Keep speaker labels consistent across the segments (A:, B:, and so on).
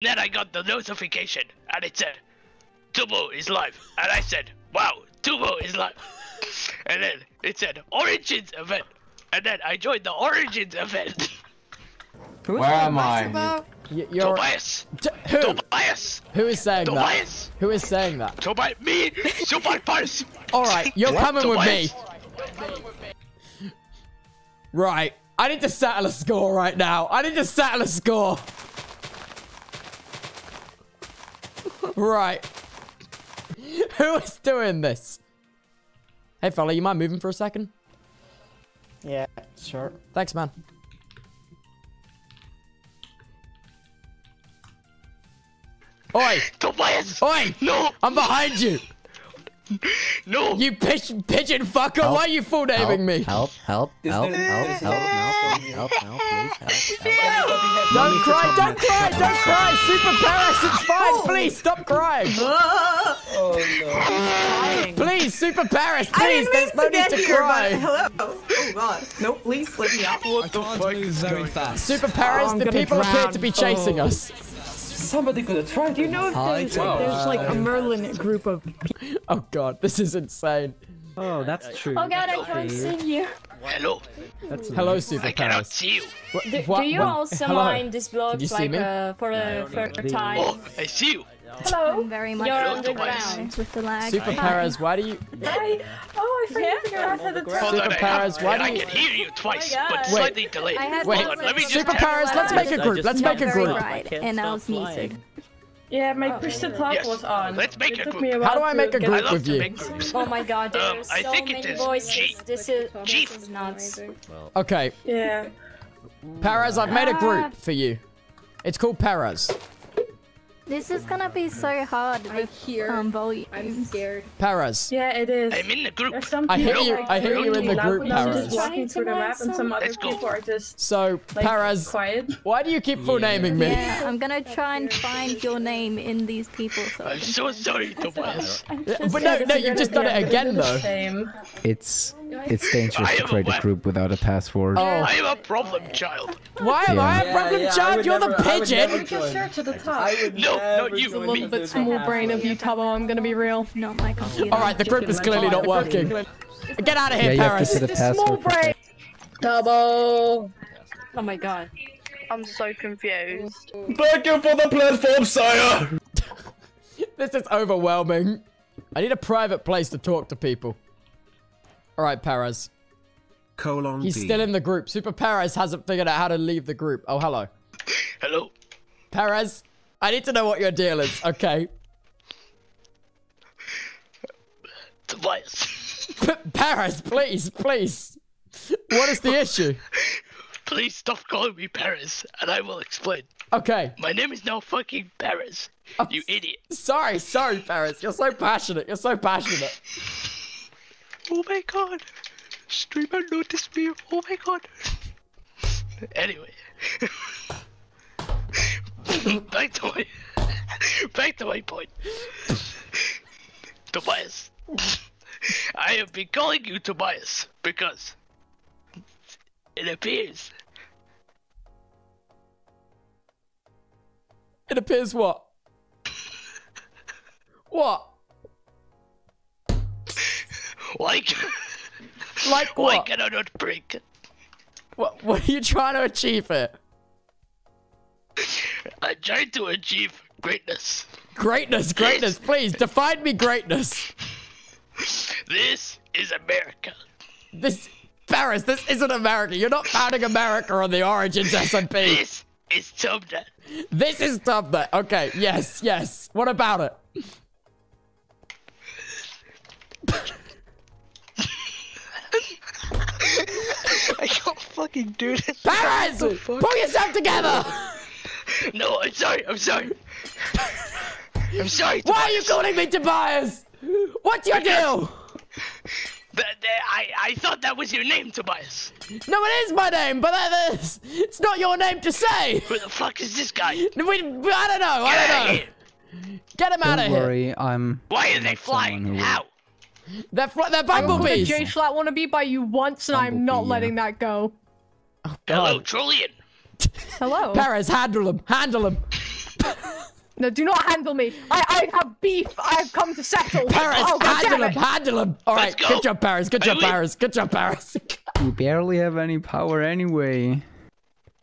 A: then I got the notification, and it said, Tubbo is live. And I said, wow, Tubbo is live. And then it said, Origins event. And then I joined the Origins event.
B: Where am I?
C: Y- you're
A: Tobias!
C: T- who?
A: Tobias!
C: Who is saying that?
A: Tobias!
C: Who is saying that?
A: Tobias! Me! Tobias!
C: All right, you're coming with me. Right. I need to settle a score right now. I need to settle a score. Right. Who is doing this? Hey, fella, you mind moving for a second?
D: Yeah, sure.
C: Thanks, man. Oi!
A: Tobias!
C: Oi!
A: No!
C: I'm behind you!
A: No!
C: You pigeon, pigeon fucker! Why are you full naming me?
D: Help, help, help, help, help, help, please, help, help, please, help, help.
C: Don't cry, don't cry, don't cry! Super Paris, it's fine! Please, stop crying! Oh, please, Super Paris, please, there's no need to cry!
E: Hello. Oh god. No, please let me out.
A: What the fuck is going
F: fast.
C: Super Paris,
E: I'm
C: the
E: gonna
C: people appear to be chasing
E: Oh.
C: us.
E: Somebody could have tried. You know if there's, there's like a Merlin group of.
C: Oh god, this is insane.
D: Oh, that's true.
G: Oh god, I can't see you.
A: Hello?
D: That's
C: Hello, Super
A: I cannot see you.
C: What-
G: Do,
C: what-
G: do you
C: what-
G: also
C: hello?
G: mind this
C: Can you
G: vlog like uh, for the third time?
A: Oh, I see you.
G: Hello.
H: very much
G: You're
A: Hello,
G: underground.
H: with the lag.
C: Super Paris, why do you...
E: Hi. Oh, I forgot yeah. I had a
A: Hold
C: Super
A: on, I,
C: Paris, why do you...
A: can hear you twice,
G: Oh
A: but
G: God.
A: slightly delayed.
C: Wait,
A: Hold on, let me just
C: Super Paris, let's make a group, let's make a group.
H: bright, and I was muted.
E: Yeah, my push to talk
A: Yes.
E: was on.
A: Let's make
E: it
A: a
E: took
A: group.
E: me a
C: How do I make a group
A: I
C: with you?
G: Oh my god, there
A: Um,
G: are
A: I
G: so
A: think
G: many
A: is
G: voices.
A: G.
G: This is
A: Chief.
G: this is nuts.
C: Okay,
E: Yeah.
C: Perez, I've made a
G: Ah.
C: group for you. It's called Perez.
H: This is gonna be so hard with
I: hear.
H: um, volume.
I: I'm scared.
C: Paras.
E: Yeah, it is.
A: I'm in the group.
C: I hear you-
E: like,
C: I hear you in the group,
E: when I'm
C: Paris.
E: just walking through the map, and some other people are just
C: So,
E: like
C: Perez,
E: quiet.
C: why do you keep full naming me?
H: Yeah, I'm gonna try and find your name in these people. So I
A: I'm so sorry, Tobias.
C: Yeah, But no, no, you've just done it again, though.
E: Same.
D: It's it's dangerous to create a
A: aware.
D: group without a password.
C: Oh,
A: I am a problem child.
C: why am I a
D: Yeah.
C: problem child? You're the pigeon.
E: Just search at the top.
A: No, not you,
I: A little
A: me.
I: bit small brain of you, Tubbo, I'm gonna be real.
H: not my computer.
C: All right, the group is clearly not working. Get out of
D: Yeah,
C: here,
D: you have to
C: Paris.
D: set a password. for-
E: Double.
G: Oh my god.
J: I'm so confused.
F: Thank you for the platform, sire!
C: This is overwhelming. I need a private place to talk to people. All right, Perez.
F: Colon
C: He's
F: D.
C: still in the group. Super Perez hasn't figured out how to leave the group. Oh, hello.
A: Hello.
C: Perez, I need to know what your deal is, okay?
A: Tobias.
C: P- Perez, please, please. What is the issue?
A: Please stop calling me Perez, and I will explain.
C: Okay.
A: My name is now fucking Perez.
C: Oh,
A: You idiot.
C: Sorry, sorry, Perez. You're so passionate. You're so passionate.
A: Oh my god. Streamer noticed me. Oh my god. Anyway. back to my back to my point. Tobias. I have been calling you Tobias because it appears
C: It appears what? What?
A: Like
C: Like
A: why
C: what?
A: can I not break?
C: What, what are you trying to achieve here?
A: I tried to achieve greatness.
C: Greatness, greatness. Please, define me greatness.
A: This is America.
C: This, Paris, this isn't America. You're not founding America on the Origins SMP.
A: This is Tubnet.
C: This is Tubnet. Okay, yes, yes. What about it?
A: I can't fucking do this.
C: Paris! Pull yourself together!
A: No, I'm sorry. I'm sorry. I'm sorry.
C: Why are you calling me Tobias? What's your deal?
A: Th- th- I I thought that was your name, Tobias.
C: No, it is my name, but that is, it's not your name to say.
A: Who the fuck is this guy?
C: We, I don't know. I
A: Get outta
C: don't know.
A: here.
C: Get him out
D: Don't
C: of here.
D: worry, I'm.
A: Why are they flying?
D: who will-
A: How?
C: They're, fl- they're
I: I called a
C: bumblebees.
I: J Schlatt wanna be by you once, and I'm not
D: Bumblebee,
I: letting
D: yeah.
I: that go.
A: Oh, Hello,
C: God.
A: Trollian.
I: Hello.
C: Paris, handle him. Handle him.
I: No, do not handle me. I, I have beef. I have come to settle.
C: Paris,
I: oh,
C: handle him, handle him. All right,
A: go.
C: good job, Paris. Good
A: I
C: job,
A: win.
C: Paris. Good job, Paris.
K: You barely have any power anyway.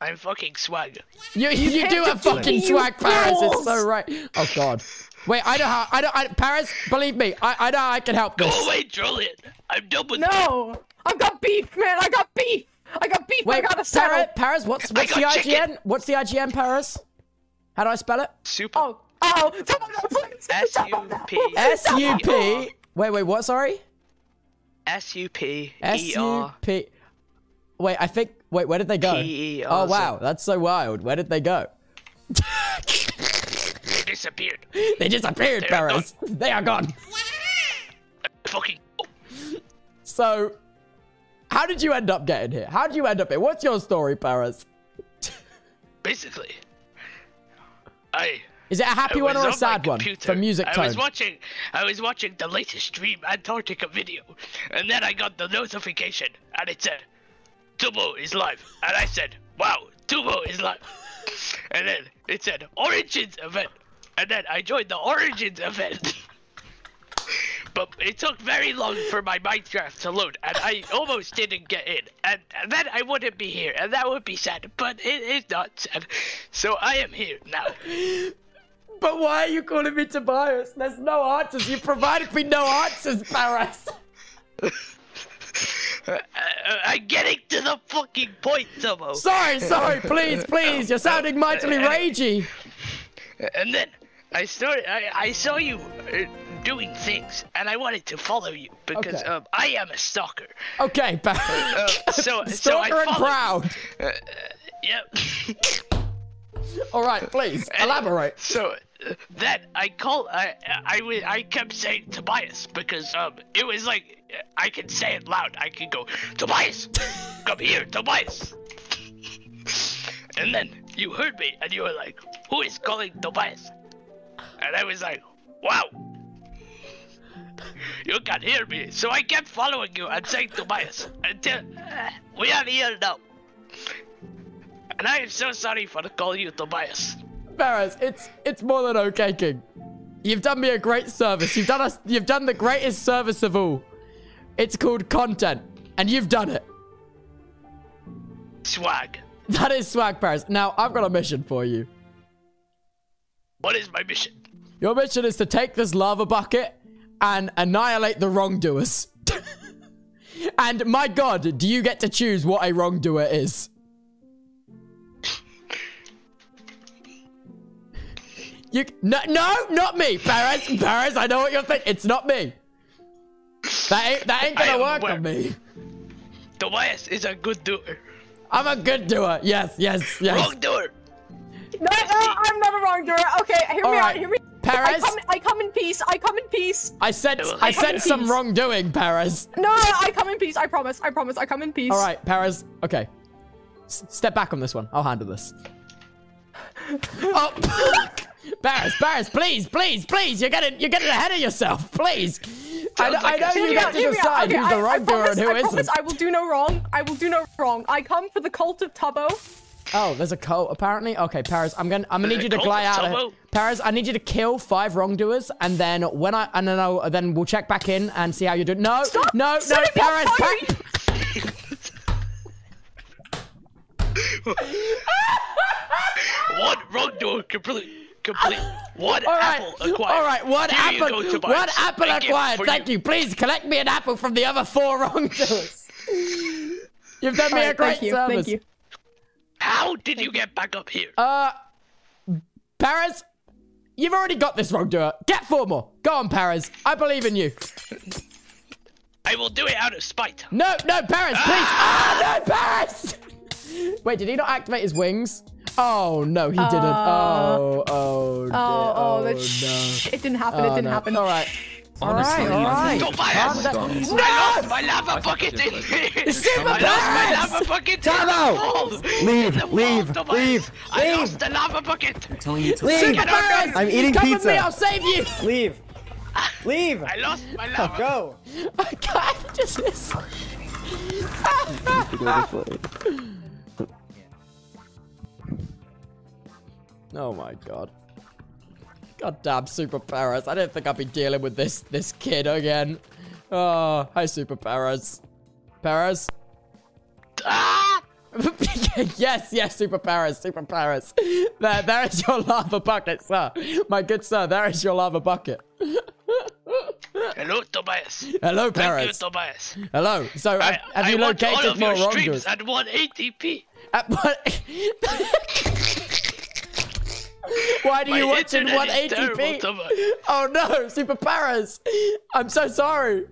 A: I'm fucking swag.
C: You you, do have fucking swag, Paris. It's so right. Oh God. Wait, I know how. I don't. I, Paris, believe me, I I know I can help
A: Go
C: this.
A: away, Julian. I'm done with
I: No, I've got beef, man. I got beef. I got beef. I
C: Wait,
I: gotta settle.
C: Paris, Paris, what's what's the IGN?
A: chicken.
C: What's the IGN, Paris? How do I spell it?
A: Super.
I: Oh, oh, tell them please.
A: S
I: Tell
A: U
I: them no.
A: P
C: S U P. Wait, wait, what? Sorry.
A: S U P.
C: S U P. Wait, I think. Wait, where did they go?
A: P E
C: Oh wow, that's so wild. Where did they go?
A: They disappeared.
C: They disappeared,
A: They are.
C: They are gone.
A: Fucking.
C: So, how did you end up getting here? How did you end up here? What's your story, Paris?
A: Basically, I.
C: Is it a happy one or a sad one for music
A: I was watching. I was watching the latest Dream Antarctica video, and then I got the notification, and it said, "Tubbo is live," and I said, "Wow, Tubbo is live," and then it said Origins event, and then I joined the Origins event. But it took very long for my Minecraft to load, and I almost didn't get in. And, and then I wouldn't be here, and that would be sad. But it is not sad. So I am here now.
C: But why are you calling me Tobias? There's no answers. You provided me no answers, Paris.
A: Uh, uh, I'm getting to the fucking point, Tomo.
C: Sorry, sorry, please, please. You're sounding mightily ragey.
A: And then I started. I, I saw you uh, doing things, and I wanted to follow you because
C: Okay.
A: um, I am a stalker.
C: Okay, Paris.
A: Uh, so, so I
C: Stalker and proud.
A: Yep.
C: All right, please elaborate.
A: So uh, then I call. I I I kept saying Tobias because um it was like uh, I can say it loud. I can go Tobias, come here, Tobias. And then you heard me and you were like, who is calling Tobias? And I was like, wow. You can hear me, so I kept following you and saying Tobias until uh, we are here now. And I am so sorry for calling you Tobias.
C: Paris, it's it's more than okay, King. You've done me a great service. You've done us. You've done the greatest service of all. It's called content, and you've done it.
A: Swag.
C: That is swag, Paris. Now I've got a mission for you.
A: What is my mission?
C: Your mission is to take this lava bucket and annihilate the wrongdoers. and my God, do you get to choose what a wrongdoer is? You no no not me, Paris. Paris, I know what you're thinking. It's not me. That ain't that ain't gonna work
A: aware.
C: on me.
A: Tobias is a good doer.
C: I'm a good doer. Yes, yes, yes.
A: Wrong doer.
I: No, uh, no, I'm not a wrongdoer. Okay, hear
C: All
I: me
C: right.
I: out. Hear me.
C: Paris?
I: I come, I come in peace. I come in peace.
C: I
A: said
C: I
A: I
C: sense some
I: peace.
C: wrongdoing, Paris.
I: No, no, no, I come in peace. I promise. I promise. I come in peace.
C: All right, Paris. Okay. S- step back on this one. I'll handle this. oh, Paris, Paris, please, please, please. You're getting, you're getting ahead of yourself. Please. I, know- I know you
I: got
C: to
I: hear me out.
C: decide
I: Okay,
C: who's the
I: I- I
C: wrongdoer
I: promise-
C: and who
I: I
C: isn't.
I: I will do no wrong. I will do no wrong. I come for the cult of Tubbo.
C: Oh, there's a cult apparently. Okay, Paris, I'm gonna, I'm gonna need you to
A: Cult
C: glide out. Of Paris, I need you to kill five wrongdoers, and then when I, and then, I'll, then we'll check back in and see how you're doing. No,
I: Stop
C: no, no, Paris,
I: on fire,
C: Pa-
A: One wrong doer complete. Complete. One
C: All right,
A: apple acquired.
C: all right. One
A: Here you
C: apple,
A: go, Tobias.
C: one apple
A: A
C: acquired.
A: for
C: Thank you. Please collect me an apple from the other four wrongdoers. You've done me
I: All
C: a great
I: thank you.
C: service.
I: Thank you.
A: How did you get back up here?
C: Uh, Paris, you've already got this wrongdoer. Get four more. Go on, Paris. I believe in you.
A: I will do it out of spite.
C: No, no, Paris, please. Ah, no, Paris. Wait, did he not activate his wings? Oh no, he didn't. Uh, oh, oh, oh, dear.
I: Oh, oh, that
C: no.
I: It didn't happen. it
C: Oh,
I: didn't
C: no.
I: happen.
C: All right.
D: Honestly,
C: all right.
A: Tobias!
C: Calm down.
A: I lost my lava bucket in here!
C: Super
A: I lost my lava bucket
K: Time out!
A: wall!
K: Leave,
A: In the wall,
K: leave, leave,
A: I lost the lava bucket!
D: I'm telling you to
K: Leave.
C: Super
A: Get out,
C: Paris,
A: guys.
K: I'm eating
C: come
K: pizza.
C: with me. I'll save you.
K: Leave. Leave.
A: I lost my lava.
K: Go.
C: I can't just oh my god. God damn, Super Paris. I don't think I'd be dealing with this this kid again. Oh, hi, Super Paris. Paris?
A: Ah!
C: yes, yes, Super Paris, Super Paris. There, there is your lava bucket, sir. My good sir, there is your lava bucket.
A: Hello, Tobias.
C: Hello,
A: Thank you,
C: Paris.
A: Tobias.
C: Hello. So,
A: I,
C: have, have
A: I
C: you
A: want all
C: located
A: of
C: more
A: your streams
C: wrongdoers?
A: at 180p.
C: At what? Why do
A: My
C: you watch in
A: internet is terrible,
C: 180p? Oh no, Super Paris. I'm so sorry.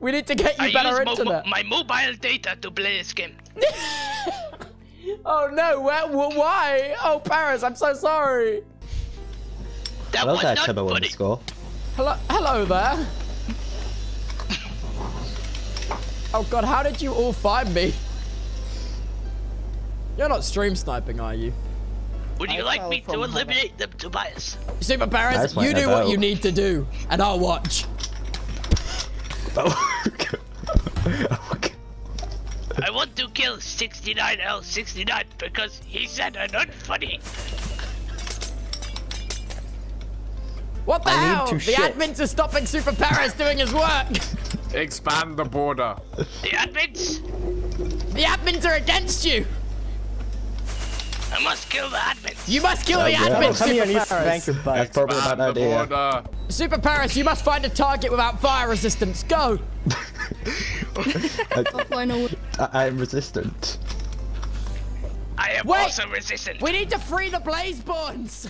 C: We need to get you
A: I
C: better
A: use mo-
C: internet.
A: mo- my mobile data to play this game.
C: Oh no, where, wh- why? Oh, Paris, I'm so sorry.
A: That
D: Well,
A: was
D: that
A: not
D: Timber
A: funny.
D: score.
C: Hello, hello there. Oh god, how did you all find me? You're not stream sniping, are you?
A: Would you
E: I
A: like me
E: from
A: to
E: heaven.
A: eliminate them, Tobias?
C: Super Paris,
D: That's
C: you
D: my
C: do what
D: MO.
C: you need to do, and I'll watch.
D: Oh, okay. okay.
A: I want to kill 69L69 because he said I'm not funny.
C: What the
K: I
C: hell? the
K: shit.
C: admins are stopping Super Paris doing his work.
F: Expand the border.
A: The admins,
C: The admins are against you.
A: I must kill the admins.
C: You must kill
D: Oh,
C: the
D: yeah.
C: admins,
K: Come here,
C: Super
K: you
C: Paris.
K: spank your.
D: That's probably a bad idea.
C: Super Paris, you must find a target without fire resistance. Go.
D: I, I am resistant.
A: I am
C: Wait.
A: also resistant.
C: We need to free the Blazeborns.